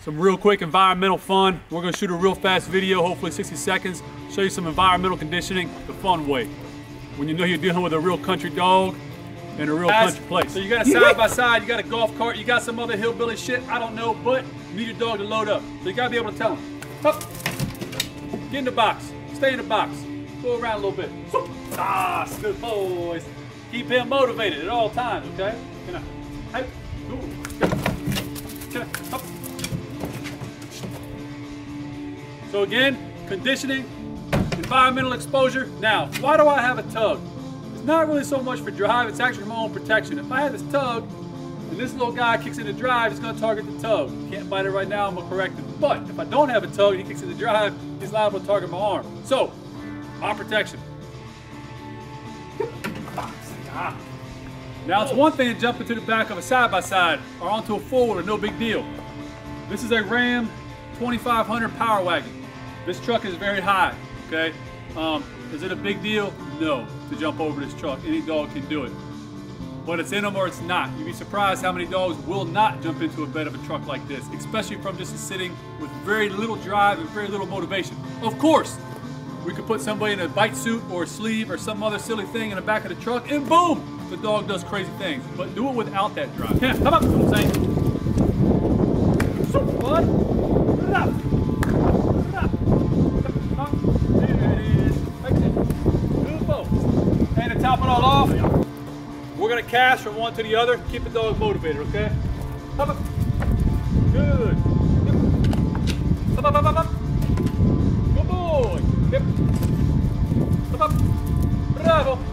some real quick environmental fun. We're gonna shoot a real fast video, hopefully 60 seconds, show you some environmental conditioning the fun way. When you know you're dealing with a real country dog in a real country place. So you got a side by side, you got a golf cart, you got some other hillbilly shit, I don't know, but you need your dog to load up. So you gotta be able to tell him, up, get in the box, stay in the box, go around a little bit. Ah, good boys. Keep him motivated at all times, okay? Can I, hey, ooh, can I, So again, conditioning, environmental exposure. Now, why do I have a tug? It's not really so much for drive, it's actually for my own protection. If I have this tug, and this little guy kicks in the drive, it's gonna target the tug. Can't bite it right now, I'm gonna correct him. But if I don't have a tug, and he kicks in the drive, he's liable to target my arm. So, my protection. Now it's one thing to jump into the back of a side-by-side -side or onto a four-wheeler, no big deal. This is a Ram 2500 Power Wagon. This truck is very high, okay? Um, is it a big deal? No, to jump over this truck. Any dog can do it. But it's in them or it's not. You'd be surprised how many dogs will not jump into a bed of a truck like this, especially from just sitting with very little drive and very little motivation. Of course, we could put somebody in a bite suit or a sleeve or some other silly thing in the back of the truck and boom, the dog does crazy things. But do it without that drive. Yeah, come on, what I'm saying? Top it all off. We're gonna cast from one to the other, keep the dog motivated, okay? Good. Up, up, up, up. Good boy. Yep. Up, up. Bravo.